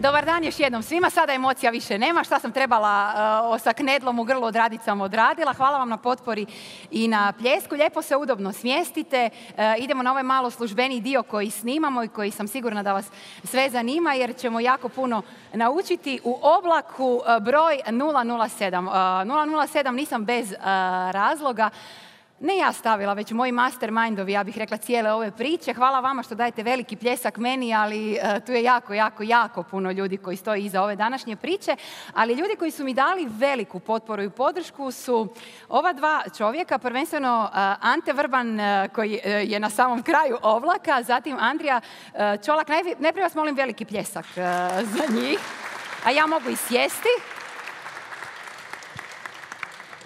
Dobar dan još jednom svima. Sada emocija više nema. Šta sam trebala uh, sa knedlom u grlu odraditi sam odradila. Hvala vam na potpori i na pljesku. Lijepo se udobno smjestite. Uh, idemo na ovaj malo službeni dio koji snimamo i koji sam sigurna da vas sve zanima jer ćemo jako puno naučiti u oblaku uh, broj 007. 007 nisam bez razloga ne ja stavila, već moji mastermindovi, ja bih rekla, cijele ove priče. Hvala vama što dajete veliki pljesak meni, ali uh, tu je jako, jako, jako puno ljudi koji stoji iza ove današnje priče. Ali ljudi koji su mi dali veliku potporu i podršku su ova dva čovjeka, prvenstveno uh, Ante Vrban uh, koji je na samom kraju ovlaka, zatim Andrija Čolak. Najprije vas molim veliki pljesak za njih. A ja mogu i sjesti.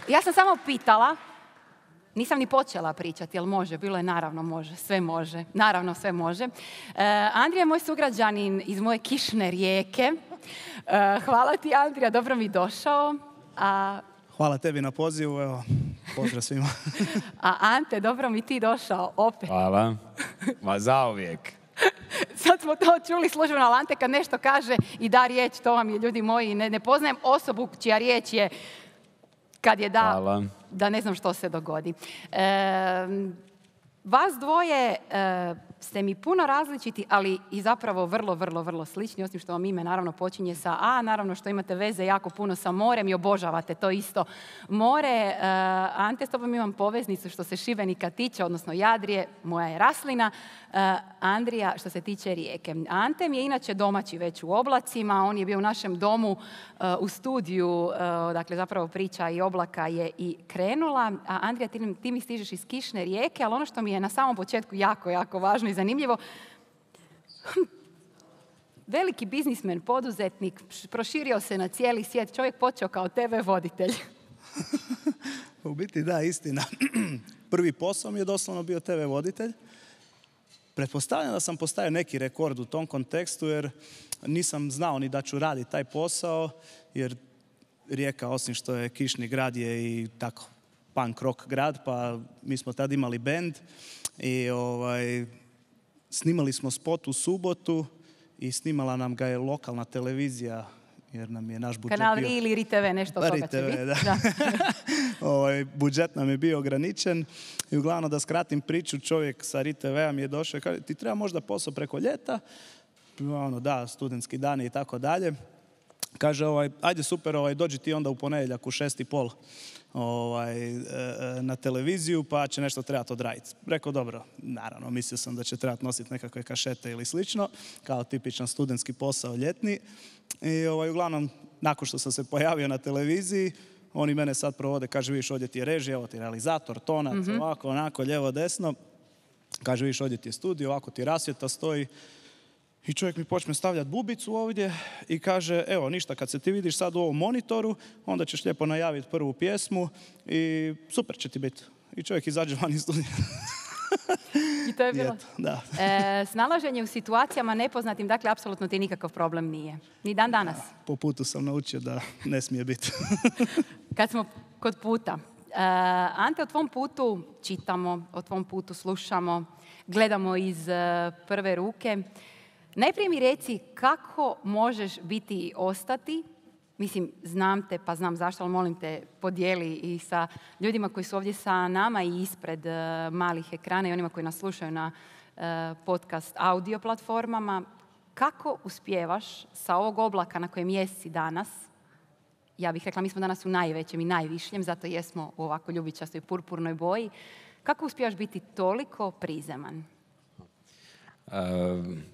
Ja sam samo pitala nisam ni počela pričati, jel može? Bilo je naravno može, sve može. Naravno sve može. Uh, Andrija je moj sugrađanin iz moje kišne rijeke. Uh, hvala ti Andrija, dobro mi došao. A... Hvala tebi na pozivu, evo, pozdrav svima. A Ante, dobro mi ti došao opet. Hvala. Ma zauvijek. Sad smo to čuli službeno, ali Ante kad nešto kaže i da riječ, to vam je ljudi moji, ne, ne poznajem osobu čija riječ je kad je da, Hvala. da ne znam što se dogodi. E, vas dvoje e, ste mi puno različiti, ali i zapravo vrlo, vrlo, vrlo slični, osim što vam ime naravno počinje sa A, naravno što imate veze jako puno sa morem i obožavate to isto more. E, Ante, s tobom imam poveznicu što se Šibenika tiče, odnosno Jadrije, moja je Raslina. E, Andrija, što se tiče rijeke. Ante mi je inače domaći već u oblacima, on je bio u našem domu u studiju, dakle zapravo priča i oblaka je i krenula. A Andrija, ti, ti mi stižeš iz kišne rijeke, ali ono što mi na samom početku jako, jako važno i zanimljivo, veliki biznismen, poduzetnik, proširio se na cijeli svijet, čovjek počeo kao TV voditelj. U biti da, istina. Prvi posao mi je doslovno bio TV voditelj. Pretpostavljam da sam postavio neki rekord u tom kontekstu jer nisam znao ni da ću raditi taj posao jer Rijeka, osim što je kišni grad, je i tako punk rock grad, pa mi smo tad imali band i ovaj, snimali smo spot u subotu i snimala nam ga je lokalna televizija jer nam je naš budžet Kanal bio... ili RITV, nešto Pa toga će RTV, biti. da. ovaj, budžet nam je bio ograničen i uglavnom da skratim priču, čovjek sa RITV-a mi je došao i kaže ti treba možda posao preko ljeta, ono da, studentski dani i tako dalje. Kaže, ovaj, ajde super, ovaj, dođi ti onda u ponedjeljak u šest i pol ovaj, e, e, na televiziju, pa će nešto trebati odraditi. Rekao, dobro, naravno, mislio sam da će trebati nositi nekakve kašete ili slično, kao tipičan studentski posao ljetni. I ovaj, uglavnom, nakon što sam se pojavio na televiziji, oni mene sad provode, kaže, vidiš, ovdje ti je režija, ovo ti je realizator, tonac, ovako, onako, lijevo, desno. Kaže, vidiš, ovdje ti je studio, ovako ti rasvjeta stoji. I čovjek mi počne stavljati bubicu ovdje i kaže, evo ništa, kad se ti vidiš sad u ovom monitoru, onda ćeš lijepo najaviti prvu pjesmu i super će ti biti. I čovjek izađe van iz studija. I to je bilo. da. E, snalaženje u situacijama nepoznatim, dakle, apsolutno ti nikakav problem nije. Ni dan danas. Po putu sam naučio da ne smije biti. Kad smo kod puta. E, Ante, o tvom putu čitamo, o tvom putu slušamo, gledamo iz e, prve ruke. Najprije mi reci kako možeš biti i ostati, mislim znam te pa znam zašto, ali molim te podijeli i sa ljudima koji su ovdje sa nama i ispred e, malih ekrana i onima koji nas slušaju na e, podcast audio platformama. Kako uspijevaš sa ovog oblaka na kojem jesi danas, ja bih rekla mi smo danas u najvećem i najvišljem, zato jesmo u ovako ljubičastoj purpurnoj boji. Kako uspijevaš biti toliko prizeman? E,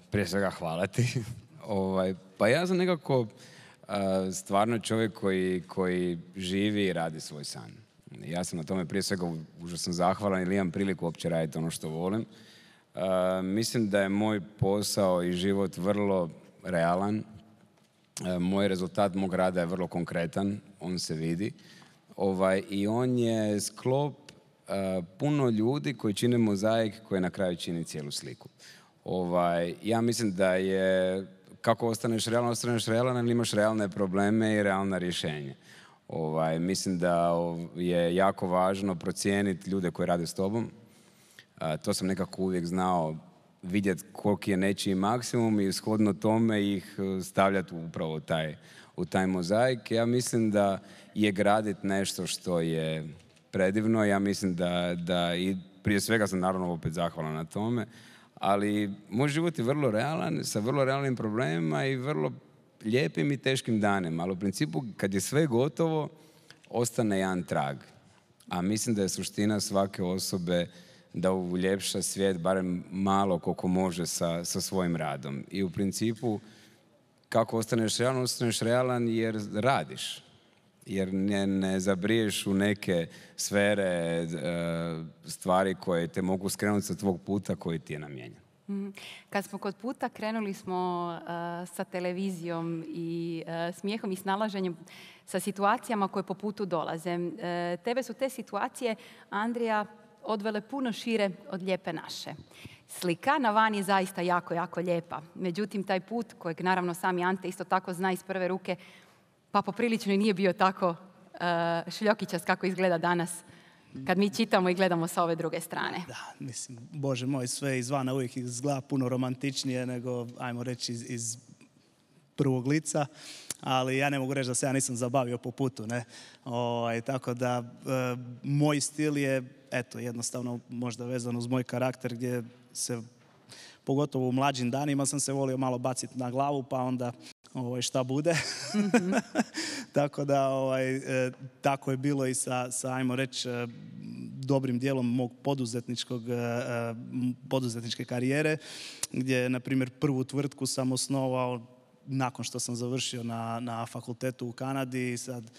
prije svega hvala ti. ovaj, pa ja sam nekako e, stvarno čovjek koji, živi i radi svoj san. Ja sam na tome prije svega užasno zahvalan jer imam priliku uopće raditi ono što volim. E, mislim da je moj posao i život vrlo realan. E, moj rezultat mog rada je vrlo konkretan, on se vidi. Ovaj, I on je sklop e, puno ljudi koji čine mozaik koji na kraju čini cijelu sliku. Ovaj, ja mislim da je kako ostaneš realan, ostaneš realan ili imaš realne probleme i realna rješenja. Ovaj, mislim da je jako važno procijeniti ljude koji rade s tobom. A, to sam nekako uvijek znao vidjeti koliki je nečiji maksimum i shodno tome ih e, stavljati upravo taj, u taj mozaik. Ja mislim da je graditi nešto što je predivno. Ja mislim da, da i prije svega sam naravno opet zahvalan na tome, ali moj život je vrlo realan, sa vrlo realnim problemima i vrlo lijepim i teškim danima. Ali u principu kad je sve gotovo, ostane jedan trag. A mislim da je suština svake osobe da uljepša svijet barem malo koliko može sa, sa svojim radom. I u principu kako ostaneš realan, ostaneš realan jer radiš. Jer ne, ne zabriješ u neke sfere e, stvari koje te mogu skrenuti sa tvog puta koji ti je namijenjen. Mhm. Kad smo kod puta krenuli smo e, sa televizijom i uh, smijehom i snalaženjem sa situacijama koje po putu dolaze. tebe su te situacije, Andrija, odvele puno šire od lijepe naše. Slika na van je zaista jako, jako lijepa. Međutim, taj put kojeg naravno sami Ante isto tako zna iz prve ruke, pa poprilično i nije bio tako uh, šljokičast kako izgleda danas kad mi čitamo i gledamo sa ove druge strane. Da, mislim, bože moj, sve izvana uvijek izgleda puno romantičnije nego, ajmo reći, iz, iz prvog lica ali ja ne mogu reći da se ja nisam zabavio po putu, ne. O, ovaj, tako da, e, moj stil je, eto, jednostavno možda vezan uz moj karakter gdje se pogotovo u mlađim danima sam se volio malo baciti na glavu pa onda ovaj, šta bude. Mhm. tako da ovaj, e, tako je bilo i sa, sa ajmo reći, e, dobrim dijelom mog poduzetničkog, poduzetničke karijere, gdje, na primjer, prvu tvrtku sam osnovao nakon što sam završio na, na fakultetu u Kanadi i sad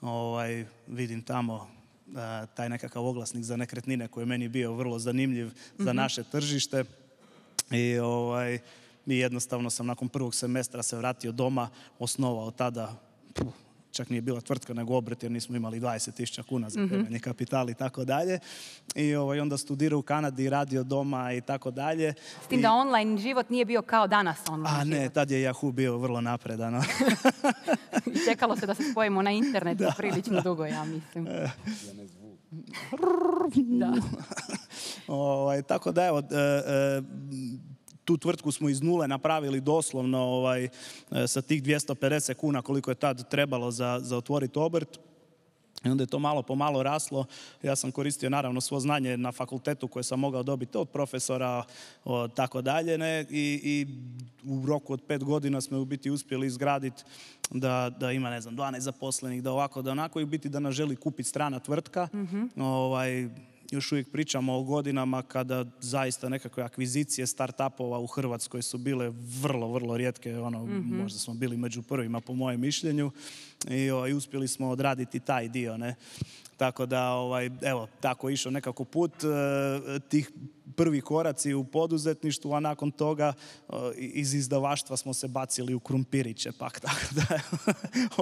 ovaj, vidim tamo e, taj nekakav oglasnik za nekretnine koji je meni bio vrlo zanimljiv za mhm. naše tržište i ovaj, i jednostavno sam nakon prvog semestra se vratio doma, osnovao tada čak nije bila tvrtka nego obrt jer nismo imali 20.000 kuna za temeljni mhm. kapital i tako dalje. I ovaj, onda studirao u Kanadi, radio doma i tako dalje. S tim da online život nije bio kao danas online A ne, tad je Yahoo bio vrlo napredan. I čekalo se da se spojimo na internet prilično dugo, ja mislim. da. ovaj, tako da evo, e, e, tu tvrtku smo iz nule napravili doslovno ovaj, e, sa tih 250 kuna koliko je tad trebalo za, za otvoriti obrt. I onda je to malo po malo raslo. Ja sam koristio naravno svo znanje na fakultetu koje sam mogao dobiti od profesora, tako dalje. Ne? I, I, u roku od pet godina smo u biti uspjeli izgraditi da, da ima, ne znam, 12 zaposlenih, da ovako, da onako i u biti da nas želi kupiti strana tvrtka. mm Ovaj, još uvijek pričamo o godinama kada zaista nekakve akvizicije startupova u Hrvatskoj su bile vrlo, vrlo rijetke. Ono, mhm. Možda smo bili među prvima po mojem mišljenju i, o, i uspjeli smo odraditi taj dio. Ne? Tako da, ovaj, evo, tako išao nekako put e, tih prvi koraci u poduzetništvu, a nakon toga e, iz izdavaštva smo se bacili u krumpiriće, pak tako da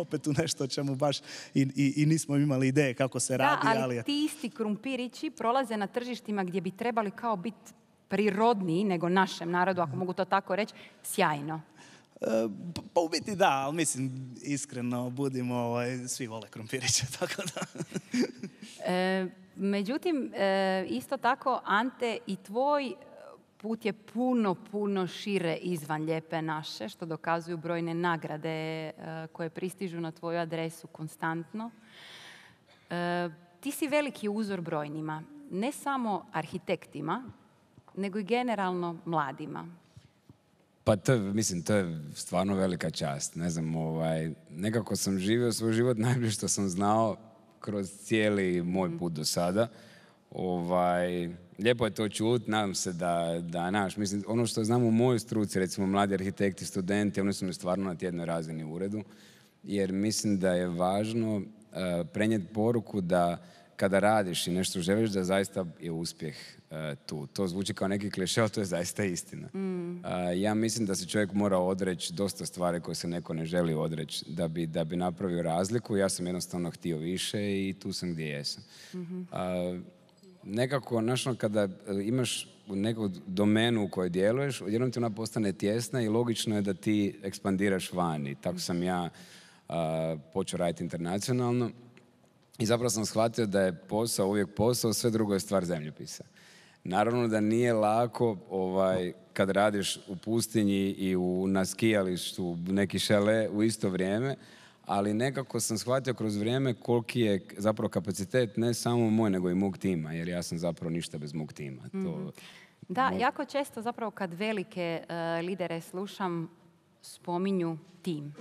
opet u nešto čemu baš i, i, i, nismo imali ideje kako se radi. ali, ali ti isti krumpirići prolaze na tržištima gdje bi trebali kao biti prirodniji nego našem narodu, ako mogu to tako reći, sjajno. E, pa u biti da, ali mislim, iskreno budimo, ovaj, svi vole krompiriće, tako da. e, međutim, e, isto tako, Ante, i tvoj put je puno, puno šire izvan lijepe naše, što dokazuju brojne nagrade koje pristižu na tvoju adresu konstantno. Ti si veliki uzor brojnima, ne samo arhitektima, nego i generalno mladima. Pa to, mislim, to je stvarno velika čast. Ne znam, ovaj, nekako sam živio svoj život najbolje što sam znao kroz cijeli moj mhm. put do sada. Ovaj, lijepo je to čut, nadam se da, da naš, mislim, ono što znam u mojoj struci, recimo mladi arhitekti, studenti, oni su mi stvarno na tjednoj razini u uredu, jer mislim da je važno uh, prenijeti poruku da kada radiš i nešto želiš da zaista je uspjeh e, tu. To zvuči kao neki kliše, ali to je zaista istina. Mm. ja mislim da se čovjek mora odreći dosta stvari koje se neko ne želi odreći da bi, da bi napravio razliku. Ja sam jednostavno htio više i tu sam gdje jesam. mm nekako, znaš, ono, kada e, imaš neku domenu u kojoj djeluješ, odjednom ti ona postane tjesna i logično je da ti ekspandiraš vani. Tako sam ja počeo raditi internacionalno i zapravo sam shvatio da je posao uvijek posao, sve drugo je stvar zemljopisa. Naravno da nije lako ovaj, kad radiš u pustinji i u, na skijalištu neki šale u isto vrijeme, ali nekako sam shvatio kroz vrijeme koliki je zapravo kapacitet ne samo moj, nego i mog tima, jer ja sam zapravo ništa bez mog tima. To, Mhm. Da, jako često zapravo kad velike e, lidere slušam, spominju tim.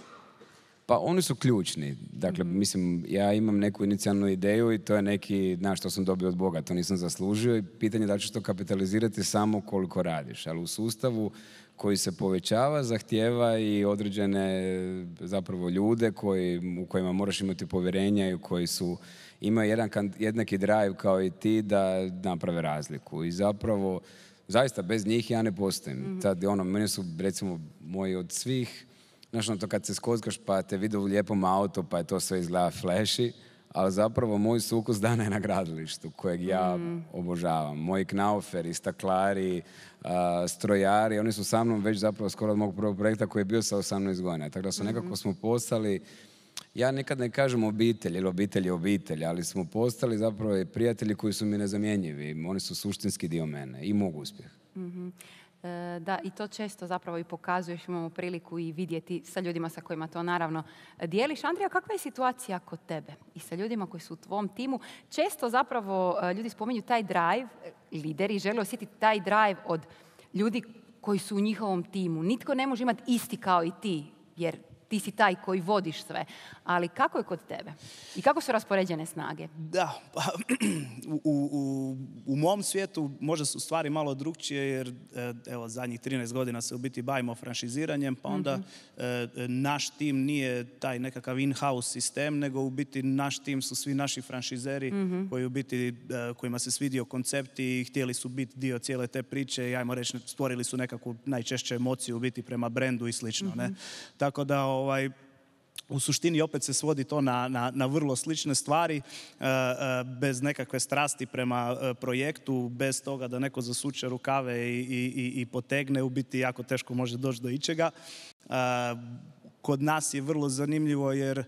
Pa oni su ključni. Dakle, mislim, ja imam neku inicijalnu ideju i to je neki, znaš, što sam dobio od Boga, to nisam zaslužio i pitanje je da ćeš to kapitalizirati samo koliko radiš. Ali u sustavu koji se povećava, zahtjeva i određene zapravo ljude koji, u kojima moraš imati povjerenja i koji su imaju jedan jednaki drive kao i ti da naprave razliku. I zapravo, zaista bez njih ja ne postojim. Tad, ono, meni su recimo moji od svih Znaš, ono to kad se skockaš pa te vide u lijepom autu pa je to sve izgleda flashy, ali zapravo moj sukus dana je na gradilištu kojeg ja obožavam. Moji knauferi, staklari, strojari, oni su sa mnom već zapravo skoro od mog prvog projekta koji je bio sa 18 godina. Tako da su nekako smo postali, ja nekad ne kažem obitelj, jer obitelj je obitelj, ali smo postali zapravo i prijatelji koji su mi nezamjenjivi. Oni su suštinski dio mene i mog uspjeha. E, Da, i to često zapravo i pokazuješ, imamo priliku i vidjeti sa ljudima sa kojima to naravno dijeliš. Andrija, kakva je situacija kod tebe i sa ljudima koji su u tvom timu? Često zapravo e, ljudi spominju taj drive, e, lideri žele osjetiti taj drive od ljudi koji su u njihovom timu. Nitko ne može imati isti kao i ti, jer ti si taj koji vodiš sve. Ali kako je kod tebe? I kako su raspoređene snage? Da, pa, u, u, u mom svijetu možda su stvari malo drugčije jer e, evo zadnjih 13 godina se u biti bavimo franšiziranjem pa onda e, naš tim nije taj nekakav in-house sistem nego u biti naš tim su svi naši franšizeri koji u biti e, kojima se svidio koncept i htjeli su biti dio cijele te priče i ajmo reći stvorili su nekakvu najčešće emociju u biti prema brendu i slično. Ne? Tako da ovaj, u suštini opet se svodi to na, na, na vrlo slične stvari, e, e, bez nekakve strasti prema e, projektu, bez toga da neko zasuče rukave i, i, i- potegne, u biti jako teško može doći do ičega. Kod nas je vrlo zanimljivo jer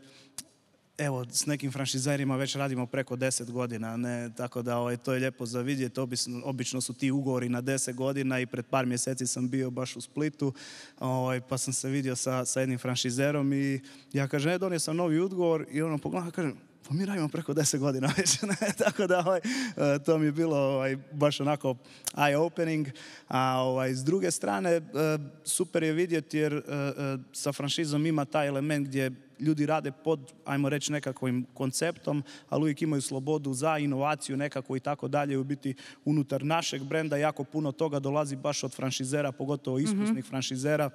Evo, s nekim franšizerima već radimo preko 10 godina, ne? tako da ovaj, to je lijepo za vidjeti. Obično, obično su ti ugovori na 10 godina i pred par mjeseci sam bio baš u Splitu, ovaj, pa sam se vidio sa, sa jednim franšizerom i ja kažem, e, donio sam novi ugovor i ono pogledam, kažem, pa mi radimo preko 10 godina već, ne? tako da ovaj, e, to mi je bilo ovaj, baš onako eye-opening. A ovaj, s druge strane, e, super je vidjeti jer e, sa franšizom ima taj element gdje ljudi rade pod, ajmo reći, nekakvim konceptom, ali uvijek imaju slobodu za inovaciju nekako i tako dalje. U biti unutar našeg brenda jako puno toga dolazi baš od franšizera, pogotovo iskusnih franšizera.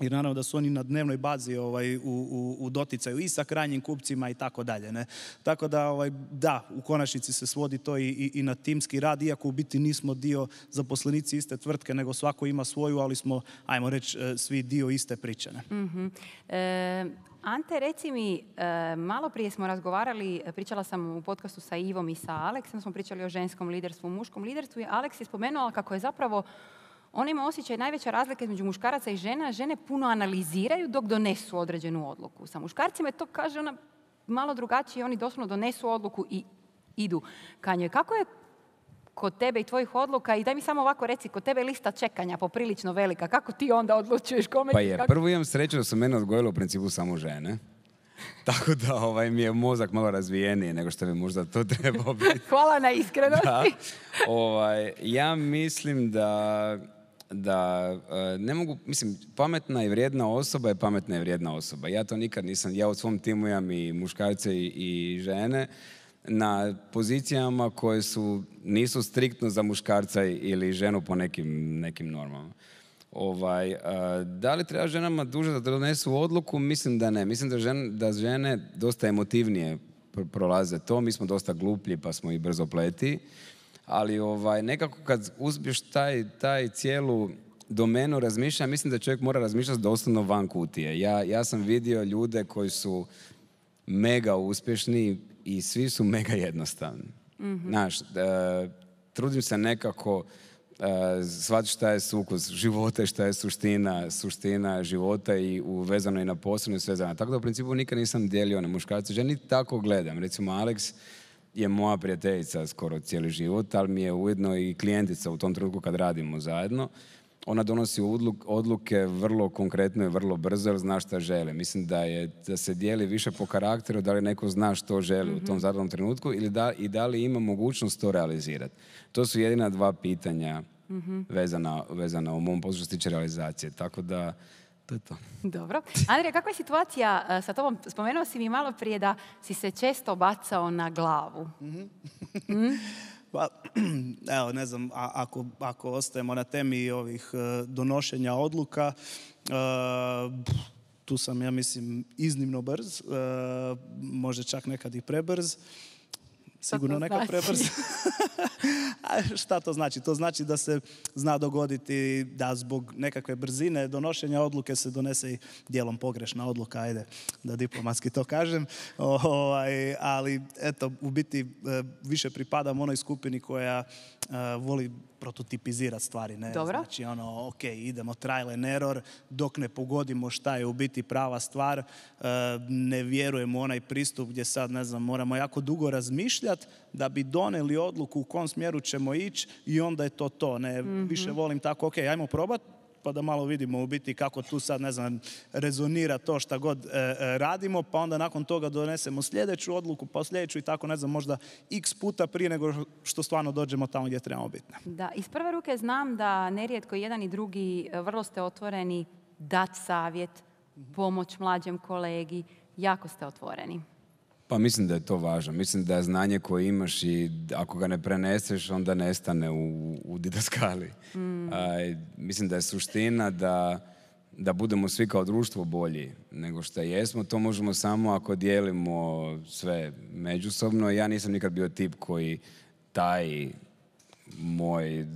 Jer naravno da su oni na dnevnoj bazi ovaj, u, u, u doticaju i sa krajnjim kupcima i tako dalje. Ne? Tako da, ovaj, da, u konačnici se svodi to i, i, i na timski rad, iako u biti nismo dio zaposlenici iste tvrtke, nego svako ima svoju, ali smo, ajmo reći, e, svi dio iste priče. Ne? Mhm. E, Ante, reci mi, e, malo prije smo razgovarali, pričala sam u podcastu sa Ivom i sa Aleksom, smo pričali o ženskom liderstvu, muškom liderstvu i Aleks je spomenuo kako je zapravo on ima osjećaj najveća razlika između muškaraca i žena, žene puno analiziraju dok donesu određenu odluku. Sa muškarcima je to, kaže ona, malo drugačije, oni doslovno donesu odluku i idu ka njoj. Kako je kod tebe i tvojih odluka i daj mi samo ovako reci, kod tebe je lista čekanja poprilično velika. Kako ti onda odlučuješ kome? Pa je, kako- prvo imam sreću da su mene odgojile u principu samo žene. Tako da ovaj, mi je mozak malo razvijeniji nego što bi možda to trebao biti. Hvala na iskrenosti. Da. Ovaj, ja mislim da da e, ne mogu, mislim, pametna i vrijedna osoba je pametna i vrijedna osoba. Ja to nikad nisam, ja u svom timu imam i muškarce i, žene na pozicijama koje su, nisu striktno za muškarca ili ženu po nekim, nekim normama. Ovaj, a, da li treba ženama duže da donesu odluku? Mislim da ne. Mislim da, žen- da žene dosta emotivnije pr- prolaze to. Mi smo dosta gluplji pa smo i brzo pleti. Ali ovaj, nekako kad uzmeš taj, taj cijelu domenu razmišljanja, mislim da čovjek mora razmišljati doslovno van kutije. Ja, ja sam vidio ljude koji su mega uspješni i svi su mega jednostavni. Znaš, e, trudim se nekako e, shvatiti šta je sukus života i šta je suština, suština života i uvezano i na poslovno i sve zajedno. Tako da u principu nikad nisam dijelio na muškarce i žene, niti tako gledam. Recimo Alex je moja prijateljica skoro cijeli život, ali mi je ujedno i klijentica u tom trenutku kad radimo zajedno. Ona donosi odluke vrlo konkretno i vrlo brzo jer zna šta želi. Mislim da, je, da se dijeli više po karakteru, da li neko zna što želi u tom mhm. zadanom trenutku ili da, i da li ima mogućnost to realizirati. To su jedina dva pitanja mm vezana, vezana u mom poslu što se tiče realizacije. Tako da, to je to. Dobro. Andrija, kakva je situacija e, sa tobom? Spomenuo si mi malo prije da si se često bacao na glavu. mm Pa, evo, ne znam, ako, ako ostajemo na temi ovih e, donošenja odluka, e, tu sam, ja mislim, iznimno brz, može čak nekad i prebrz. Sigurno nekad znači? prebrz. šta to znači? To znači da se zna dogoditi da zbog nekakve brzine donošenja odluke se donese i dijelom pogrešna odluka, ajde da diplomatski to kažem. Ovaj, ali eto, u biti e, više pripadam onoj skupini koja e, voli prototipizirati stvari. Ne? Dobro. Znači, ono, ok, idemo trial and error, dok ne pogodimo šta je u biti prava stvar, e, ne vjerujemo u onaj pristup gdje sad, ne znam, moramo jako dugo razmišljati da bi doneli odluku u kom smjeru ćemo ići i onda je to to. Ne, mhm. više volim tako, ok, ajmo probati, pa da malo vidimo u biti kako tu sad, ne znam, rezonira to šta god e, e, radimo, pa onda nakon toga donesemo sljedeću odluku, pa sljedeću i tako, ne znam, možda x puta prije nego što stvarno dođemo tamo gdje trebamo biti. Da, iz prve ruke znam da nerijetko jedan i drugi e, vrlo ste otvoreni dati savjet, pomoć mlađem kolegi, jako ste otvoreni. Pa mislim da je to važno. Mislim da je znanje koje imaš i ako ga ne preneseš, onda nestane u, u didaskali. Mm. mislim da je suština da, da budemo svi kao društvo bolji nego što jesmo. To možemo samo ako dijelimo sve međusobno. Ja nisam nikad bio tip koji taj moj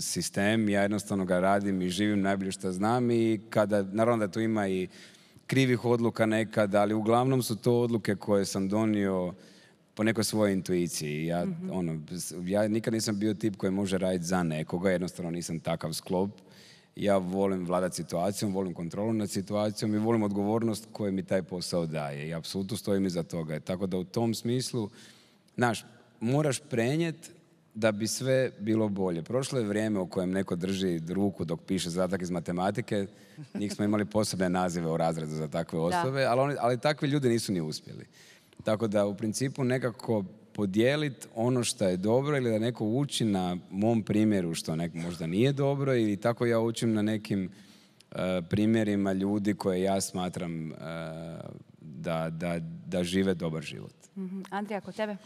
sistem, ja jednostavno ga radim i živim najbolje što znam i kada, naravno da tu ima i krivih odluka nekad, ali uglavnom su to odluke koje sam donio po nekoj svojoj intuiciji. Ja, mm ono, ja nikad nisam bio tip koji može raditi za nekoga, jednostavno nisam takav sklop. Ja volim vladati situacijom, volim kontrolu nad situacijom i volim odgovornost koju mi taj posao daje. I apsolutno stojim iza toga. Tako da u tom smislu, znaš, moraš prenijeti da bi sve bilo bolje. Prošlo je vrijeme u kojem neko drži ruku dok piše zadatak iz matematike. Njih smo imali posebne nazive u razredu za takve osobe, ali, ali takvi ljudi nisu ni uspjeli. Tako da u principu nekako podijeliti ono što je dobro ili da neko uči na mom primjeru što nek možda nije dobro ili tako ja učim na nekim uh, primjerima ljudi koje ja smatram uh, da, da, da žive dobar život. Mm-hmm. Andrija, kod tebe?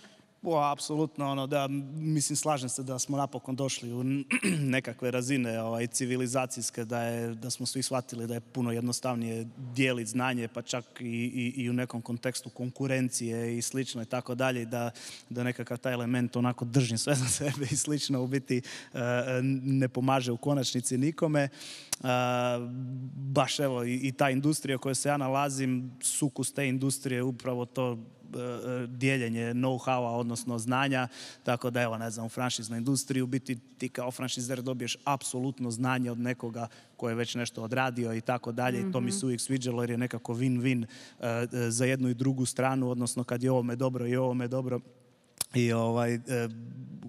O, apsolutno, ono, da, mislim, slažem se da smo napokon došli u nekakve razine ovaj, civilizacijske, da, je, da smo svi shvatili da je puno jednostavnije dijeliti znanje, pa čak i, i, i, u nekom kontekstu konkurencije i slično i tako dalje, da, da nekakav taj element onako držim sve za sebe i slično u biti e, ne pomaže u konačnici nikome. E, baš evo i, ta industrija u kojoj se ja nalazim, sukus te industrije upravo to dijeljenje know-howa, odnosno znanja, tako da evo, ne znam, u franšiznoj industriji u biti ti kao franšizer dobiješ apsolutno znanje od nekoga koje je već nešto odradio i tako dalje. I to mi se mhm. uvijek sviđalo jer je nekako win-win e, e, za jednu i drugu stranu, odnosno kad je ovome dobro i ovome dobro i ovaj, e,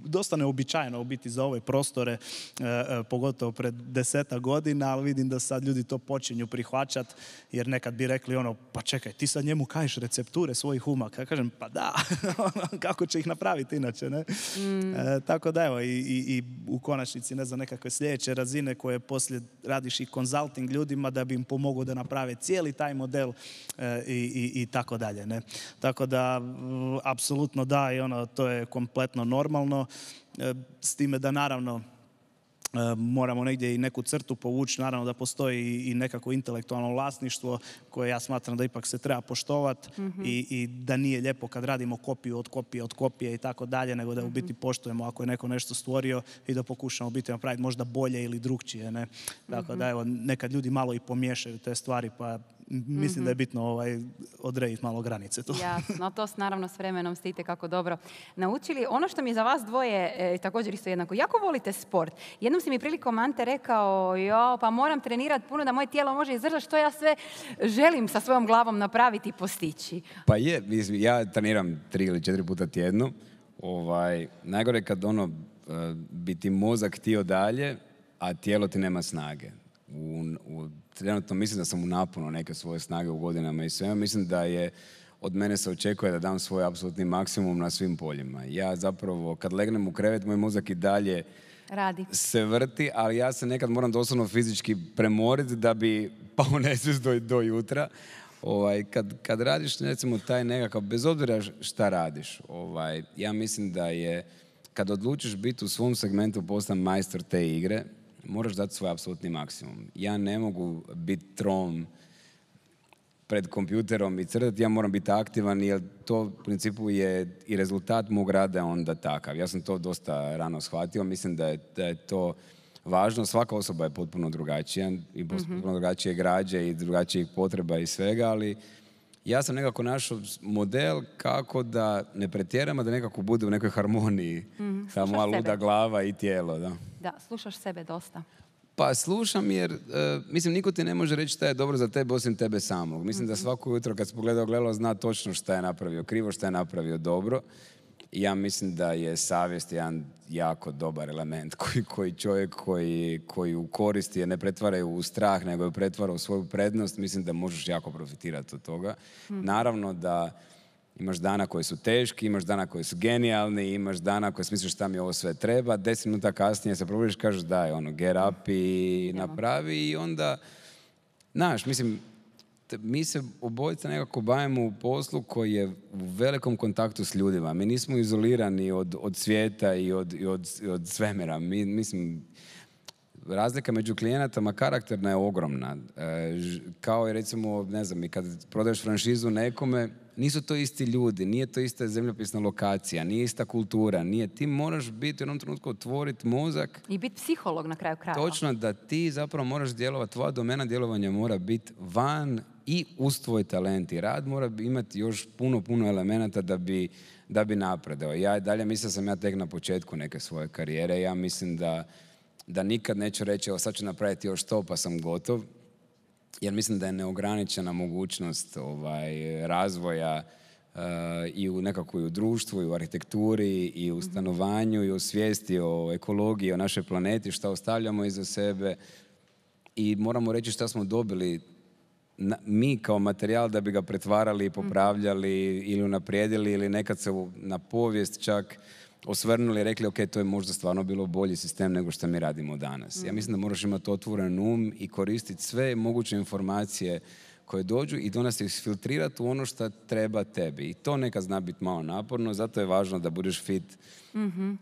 dosta neobičajeno u biti za ove prostore, e, e, pogotovo pred deseta godina, ali vidim da sad ljudi to počinju prihvaćati, jer nekad bi rekli ono, pa čekaj, ti sad njemu kažeš recepture svojih umaka. Ja kažem, pa da, kako će ih napraviti inače, ne? Mm. tako da evo, i, i, i, u konačnici, ne znam, nekakve sljedeće razine koje poslije radiš i konzulting ljudima da bi im pomogao da naprave cijeli taj model i, i, tako dalje, ne? Tako da, apsolutno da, i ono, to je kompletno normalno. E, s time da naravno e, moramo negdje i neku crtu povući, naravno da postoji i nekako intelektualno vlasništvo koje ja smatram da ipak se treba poštovati mhm. i, i, da nije lijepo kad radimo kopiju od kopije od kopije i tako dalje, nego da u biti mhm. poštujemo ako je neko nešto stvorio i da pokušamo biti napraviti možda bolje ili drugčije. Ne? Dakle, da evo, nekad ljudi malo i pomiješaju te stvari pa mislim da je mhm. bitno ovaj, odrediti malo granice tu. Jasno, to naravno s vremenom ste kako dobro naučili. Ono što mi za vas dvoje e, također isto jednako, jako volite sport. Jednom si mi prilikom Ante rekao, jo, pa moram trenirati puno da moje tijelo može izdržati što ja sve želim sa svojom glavom napraviti i postići. Pa je, ja treniram tri ili četiri puta tjedno Ovaj, najgore je kad ono, e, bi ti mozak htio dalje, a tijelo ti nema snage. U, u, trenutno mislim da sam u naponu neke svoje snage u godinama i sve. Mislim da je od mene se očekuje da dam svoj apsolutni maksimum na svim poljima. Ja zapravo, kad legnem u krevet, moj mozak i dalje Radi. se vrti, ali ja se nekad moram doslovno fizički premoriti da bi pao nesvijest do, do jutra. Ovaj, kad, kad radiš recimo taj nekakav, bez obzira šta radiš, ovaj, ja mislim da je, kad odlučiš biti u svom segmentu postan majstor te igre, moraš dati svoj apsolutni maksimum. Ja ne mogu biti trom pred kompjuterom i crtati, ja moram biti aktivan jer to u principu je i rezultat mog rada onda takav. Ja sam to dosta rano shvatio, mislim da je, da je to važno. Svaka osoba je potpuno drugačija i potpuno drugačije građe i drugačijih potreba i svega, ali ja sam nekako našao model kako da ne pretjeram, a da nekako bude u nekoj harmoniji ta moja luda glava i tijelo. Da. Da, slušaš sebe dosta. Pa slušam jer, e, mislim, niko ti ne može reći šta je dobro za tebe osim tebe samog. Mislim da svako jutro kad se pogleda ogledalo zna točno šta je napravio krivo, šta je napravio dobro. Ja mislim da je savjest jedan jako dobar element koji, koji čovjek koji, koji u koristi je ne pretvara u strah, nego je pretvara u svoju prednost, mislim da možeš jako profitirati od toga. Naravno da Imaš dana koji su teški, imaš dana koji su genijalni, imaš dana koji smisliš šta mi ovo sve treba, deset minuta kasnije se probudiš kažeš daj, ono, get up i napravi i onda, znaš, mislim, mi se obojica nekako bavimo u poslu koji je u velikom kontaktu s ljudima. Mi nismo izolirani od, od svijeta i od, i od, od svemira. Mi, mislim, razlika među klijenatama karakterna je ogromna. E, kao i recimo, ne znam, i kad prodaješ franšizu nekome, nisu to isti ljudi, nije to ista zemljopisna lokacija, nije ista kultura, nije, ti moraš biti u jednom trenutku otvoriti mozak I biti psiholog na kraju krajeva. Točno da ti zapravo moraš djelovati, tvoja domena djelovanja mora biti van i uz tvoj talent i rad mora imati još puno, puno elemenata da bi, da bi napredao. Ja dalje mislim sam ja tek na početku neke svoje karijere. Ja mislim da, da nikad neću reći, evo sad ću napraviti još to pa sam gotov. Jer mislim da je neograničena mogućnost ovaj, razvoja eh, i u nekako i u društvu, i u arhitekturi, i u stanovanju, i u svijesti o ekologiji, o našoj planeti, šta ostavljamo iza sebe. I moramo reći šta smo dobili na- mi kao materijal da bi ga pretvarali i popravljali ili unaprijedili ili nekad se u- na povijest čak osvrnuli i rekli ok, to je možda stvarno bilo bolji sistem nego što mi radimo danas. Ja mislim da moraš imati otvoren um i koristiti sve moguće informacije koje dođu i do nas isfiltrirati u ono što treba tebi. I to neka zna biti malo naporno, zato je važno da budeš fit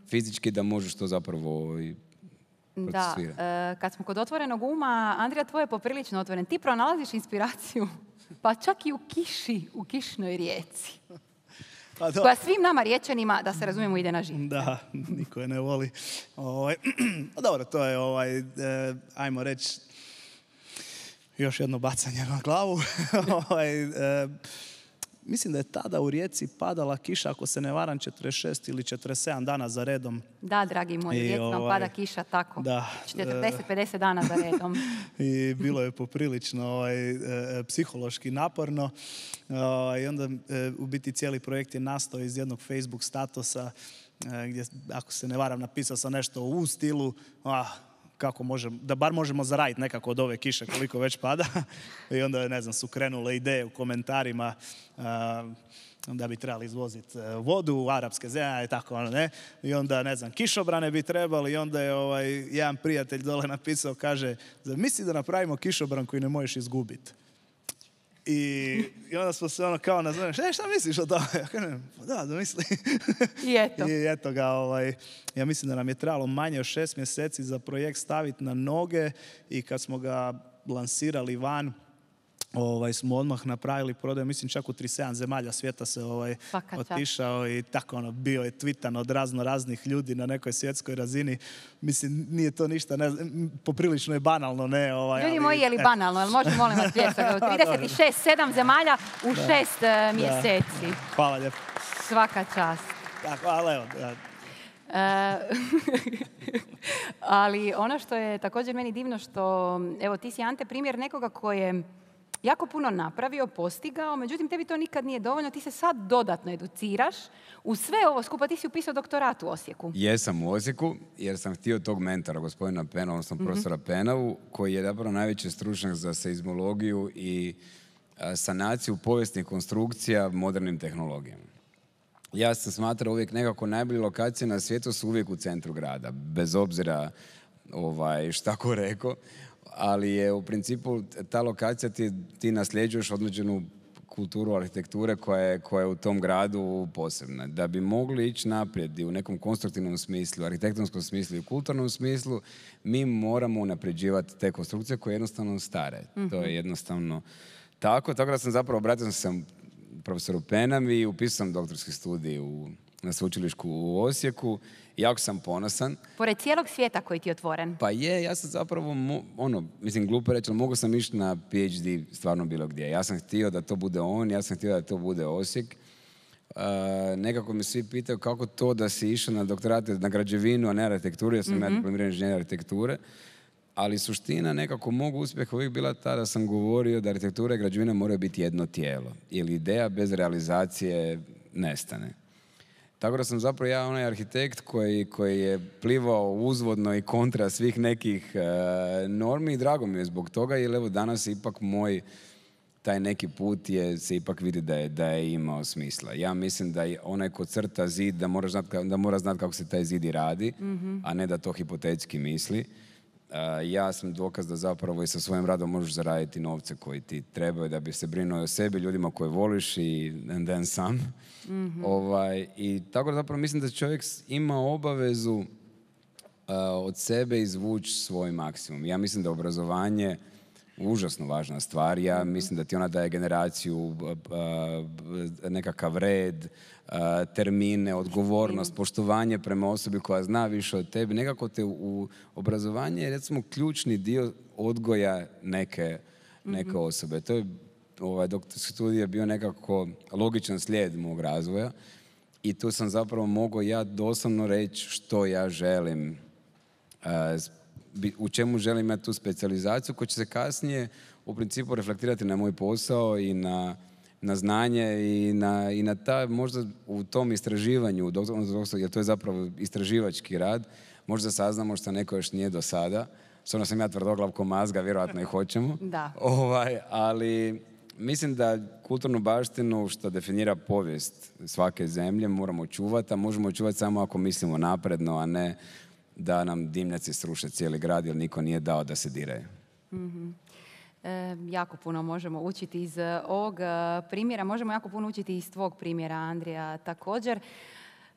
fizički da možeš to zapravo i Da, procesuirati. e, kad smo kod otvorenog uma, Andrija, tvoj je poprilično otvoren. Ti pronalaziš inspiraciju, pa čak i u kiši, u kišnoj rijeci. Pa Koja svim nama riječanima, da se razumijemo, ide na živ. Da, niko je ne voli. Ovaj, a dobro, to je, ovaj, e, ajmo reći, još jedno bacanje na glavu. ovaj, e, mislim da je tada u Rijeci padala kiša, ako se ne varam, 46 ili 47 dana za redom. Da, dragi moji, rijeci nam ovaj, pada kiša tako. da, 40-50 dana za redom. i bilo je poprilično ovaj, e, psihološki naporno. Ovaj, I onda e, u biti cijeli projekt je nastao iz jednog Facebook statusa e, gdje, ako se ne varam, napisao sam nešto u stilu ah, kako možemo, da bar možemo zaraditi nekako od ove kiše koliko već pada. I onda, ne znam, su krenule ideje u komentarima da bi trebali izvoziti e, vodu u arapske zemlje i tako ono, ne. I onda, ne znam, kišobrane bi trebali i onda je ovaj, jedan prijatelj dole napisao, kaže, misli da napravimo kišobran koji ne možeš izgubiti? I, I onda smo se ono kao nazvali, e, šta misliš o tome? Ja kažem, "Pa da, zamisli. I eto. I eto ga, ovaj, ja mislim da nam je trebalo manje od šest mjeseci za projekt staviti na noge i kad smo ga lansirali van, ovaj, smo odmah napravili prodaju, mislim čak u 37 zemalja svijeta se ovaj, otišao i tako ono, bio je twitan od razno raznih ljudi na nekoj svjetskoj razini. Mislim, nije to ništa, ne poprilično je banalno, ne? Ovaj, Ljudi ali, moji, je li banalno? Jel može, molim vas, pljesak? 36, 7 zemalja u šest e, mjeseci. Hvala lijepo. Svaka čast. Tako, ali evo, da, E, ali ono što je također meni divno što, evo ti si Ante primjer nekoga koji je jako puno napravio, postigao, međutim tebi to nikad nije dovoljno, ti se sad dodatno educiraš u sve ovo skupa, ti si upisao doktorat u Osijeku. Jesam u Osijeku, jer sam htio tog mentora, gospodina Pena, odnosno Mhm. profesora Penavu, koji je zapravo najveći stručnjak za seizmologiju i sanaciju povijesnih konstrukcija modernim tehnologijama. Ja sam smatrao uvijek nekako najbolje lokacije na svijetu su uvijek u centru grada, bez obzira ovaj, šta ko rekao, ali je u principu ta lokacija ti, ti nasljeđuješ određenu kulturu arhitekture koja je, koja je u tom gradu posebna. Da bi mogli ići naprijed i u nekom konstruktivnom smislu, arhitektonskom smislu i kulturnom smislu, mi moramo unapređivati te konstrukcije koje jednostavno stare. To je jednostavno tako. Tako da sam zapravo obratio sam profesoru Penam i upisao sam doktorski studij u, na sveučilišku u Osijeku. Jako sam ponosan. Pored cijelog svijeta koji ti je otvoren. Pa je, ja sam zapravo, ono, mislim, glupo reći, ali mogu sam ići na PhD stvarno bilo gdje. Ja sam htio da to bude on, ja sam htio da to bude Osijek. Uh, nekako me svi pitaju kako to da si išao na doktorate na građevinu, a ne arhitekturu, jer sam ja diplomirani inženjer arhitekture. Ali suština nekako mog uspjeha uvijek bila ta da sam govorio da arhitektura i građevina moraju biti jedno tijelo. Jer ideja bez realizacije nestane. Tako da sam zapravo ja onaj arhitekt koji, koji je plivao uzvodno i kontra svih nekih e, normi i drago mi je zbog toga jer evo danas ipak moj taj neki put je, se ipak vidi da je, da je imao smisla. Ja mislim da je onaj ko crta zid da mora znati da mora znat kako se taj zid i radi, a ne da to hipotetski misli. E, ja sam dokaz da zapravo i sa svojim radom možeš zaraditi novce koji ti trebaju da bi se brinuo o sebi, ljudima koje voliš i and then some. ovaj, I tako da zapravo mislim da čovjek ima obavezu a, od sebe izvući svoj maksimum. Ja mislim da je obrazovanje užasno važna stvar. Ja mislim da ti ona daje generaciju, nekakav red, a, termine, odgovornost, poštovanje prema osobi koja zna više od tebi. Nekako te u, obrazovanje je recimo ključni dio odgoja neke, neke osobe. To je ovaj doktorski studij je bio nekako logičan slijed mog razvoja i tu sam zapravo mogao ja doslovno reći što ja želim bi- u čemu želim imati tu specijalizaciju koja će se kasnije u principu reflektirati na moj posao i na, na znanje i na, i na ta, možda u tom istraživanju, jer to je zapravo istraživački rad, možda saznamo što neko još nije do sada. Stvarno sam ja tvrdoglav ko mazga, vjerojatno i hoćemo. Da. Ovaj, ali mislim da kulturnu baštinu što definira povijest svake zemlje moramo čuvati, a možemo čuvati samo ako mislimo napredno, a ne da nam dimnjaci sruše cijeli grad jer niko nije dao da se diraju. E, jako puno možemo učiti iz e, ovog e, primjera, možemo jako puno učiti iz tvog primjera, Andrija, također.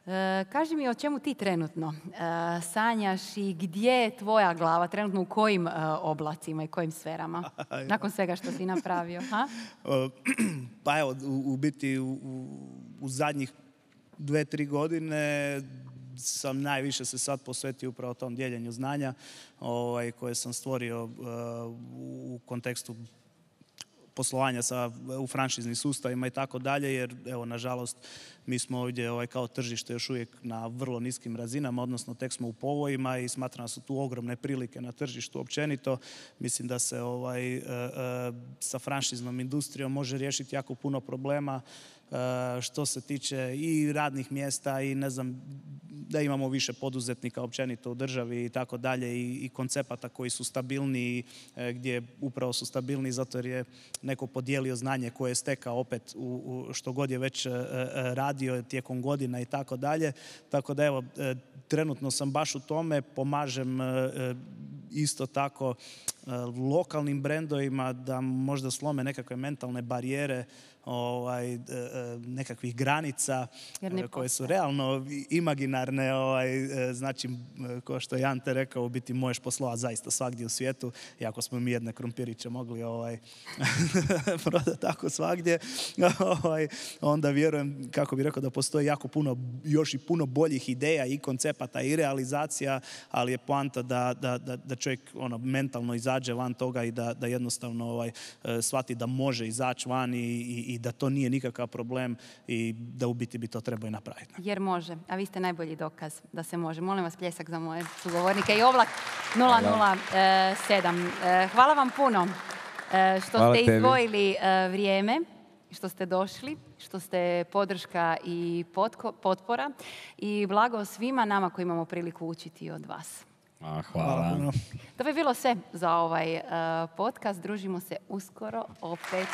E, kaži mi o čemu ti trenutno e, sanjaš i gdje je tvoja glava, trenutno u kojim e, oblacima i kojim sferama, nakon svega što si napravio, ha? Pa evo, u, u biti u, u, u zadnjih dve, tri godine sam najviše se sad posvetio upravo tom dijeljenju znanja ovaj, koje sam stvorio e, u kontekstu poslovanja sa, u franšiznim sustavima i tako dalje, jer evo, nažalost, mi smo ovdje ovaj, kao tržište još uvijek na vrlo niskim razinama, odnosno tek smo u povojima i smatram da su tu ogromne prilike na tržištu općenito. Mislim da se ovaj, e, e, sa franšiznom industrijom može riješiti jako puno problema što se tiče i radnih mjesta i ne znam, da imamo više poduzetnika općenito u državi i tako dalje i, koncepata koji su stabilniji, e, gdje upravo su stabilniji zato jer je neko podijelio znanje koje je stekao opet u, što god je već e, e, radio tijekom godina i tako dalje. Tako da evo, e, trenutno sam baš u tome, pomažem e, e, isto tako e, lokalnim brendovima da možda slome nekakve mentalne barijere ovaj, e, e, nekakvih granica ne e, koje su realno imaginarne, ovaj, znači, kao što je Ante rekao, u biti možeš poslovati zaista svagdje u svijetu, iako smo mi jedne krumpiriće mogli ovaj, prodati tako svagdje, ovaj, onda vjerujem, kako bi rekao, da postoji jako puno, još i puno boljih ideja i koncepata i realizacija, ali je poanta da, da, da, da čovjek ono, mentalno izađe van toga i da, da jednostavno ovaj, shvati da može izaći van i, i, i da to nije nikakav problem i da u biti bi to trebao i napraviti. Jer može, a vi ste najbolji dokaz da se može. Molim vas pljesak za moje sugovornike i oblak 007. E, Hvala vam puno. e, što Hvala ste izdvojili e, vrijeme, što ste došli, što ste podrška i potko- potpora i blago svima nama koji imamo priliku učiti od vas. A, Hvala. To bi bilo sve za ovaj podcast. Družimo se uskoro opet.